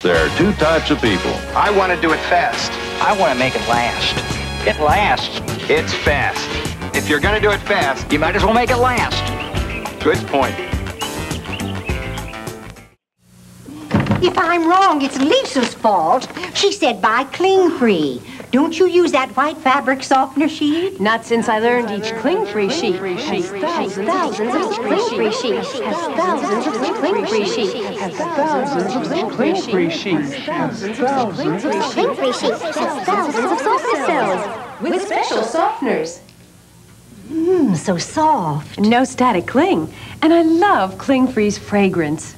There are two types of people. I want to do it fast. I want to make it last. It lasts. It's fast. If you're going to do it fast, You might as well make it last. good point. If I'm wrong, it's Lisa's fault. She said buy cling free. Don't you use that white fabric softener sheet? Not since I learned each cling-free sheet has thousands, thousands of cling-free sheets. Has thousands of cling-free sheets. Has thousands of cling-free sheets. Thousands of cling-free sheets. Has thousands of Softness cells with special softeners. Mmm, so soft. No static cling. And I love Cling-Free's fragrance.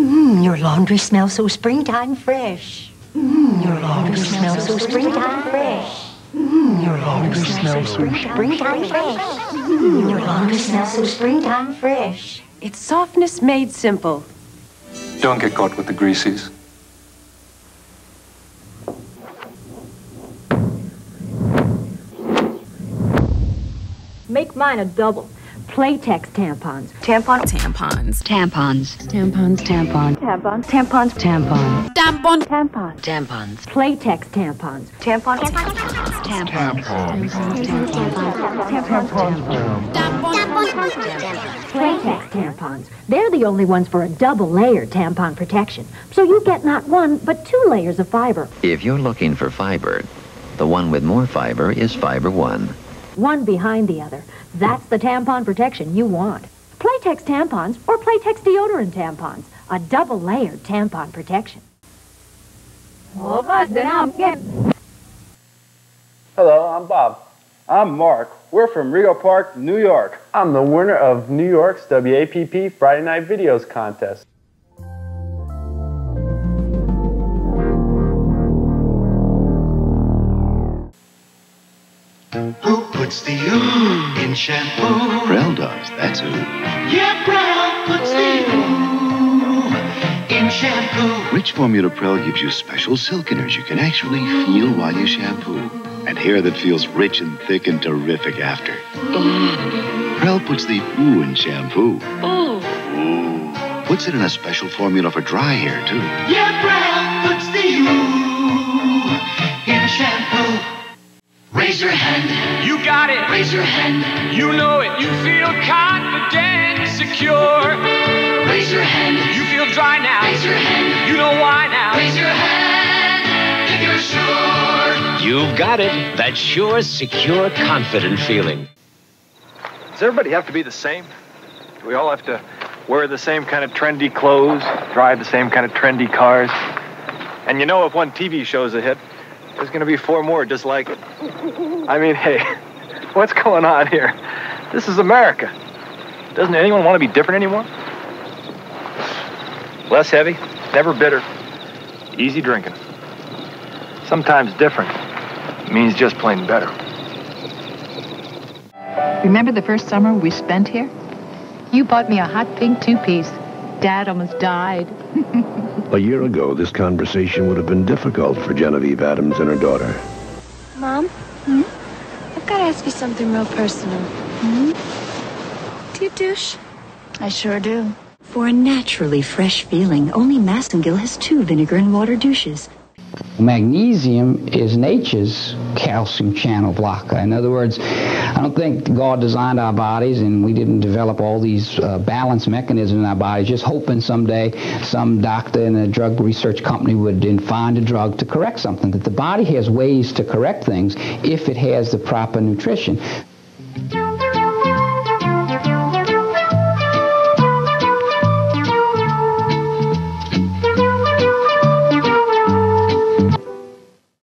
Mmm, your laundry smells so springtime fresh. Mmm, your laundry smells so springtime fresh. Mmm, your laundry smells so springtime fresh. Mmm, your laundry smells so springtime fresh. It's softness made simple. Don't get caught with the greasies. Make mine a double. Playtex tampons. Tampon. Tampons. Tampons. Tampons. Tampons. Tampons. Tampons. Tampons. Tampon. Tampons. Tampons. Playtex tampons. Tampons. Tampons. Tampons. Tampon tampon. Playtex tampons. They're the only ones for a double layer tampon protection. So you get not one, but two layers of fiber. If you're looking for fiber, the one with more fiber is Fiber One. One behind the other. That's the tampon protection you want. Playtex tampons or Playtex deodorant tampons. A double layered tampon protection. Hello, I'm Bob. I'm Mark. We're from Rego Park, New York. I'm the winner of New York's WAPP Friday Night Videos contest. Puts the ooh in shampoo? Prell does, that's who. Yeah, Prell puts the ooh in shampoo. Rich Formula Prell gives you special silkeners you can actually feel while you shampoo. And hair that feels rich and thick and terrific after. Mm. Prell puts the ooh in shampoo. Ooh. Ooh. Puts it in a special formula for dry hair, too. Yeah, Prell puts the ooh in shampoo. Raise your hand. You got it. Raise your hand. You know it. You feel confident, secure. Raise your hand. You feel dry now. Raise your hand. You know why now. Raise your hand if you're sure. You've got it. That sure, secure, confident feeling. Does everybody have to be the same? Do we all have to wear the same kind of trendy clothes, drive the same kind of trendy cars? And you know, if one TV show's a hit, there's going to be four more just like it. I mean, hey, what's going on here? This is America. Doesn't anyone want to be different anymore? Less heavy, never bitter, easy drinking. Sometimes different means just plain better. Remember the first summer we spent here? You bought me a hot pink two-piece. Dad almost died. A year ago, this conversation would have been difficult for Genevieve Adams and her daughter. Mom? Hmm? I've got to ask you something real personal. Hmm? Do you douche? I sure do. For a naturally fresh feeling, only Massengill has two vinegar and water douches. Magnesium is nature's calcium channel blocker. In other words, I don't think God designed our bodies and we didn't develop all these uh, balance mechanisms in our bodies just hoping someday some doctor in a drug research company would find a drug to correct something. That the body has ways to correct things if it has the proper nutrition.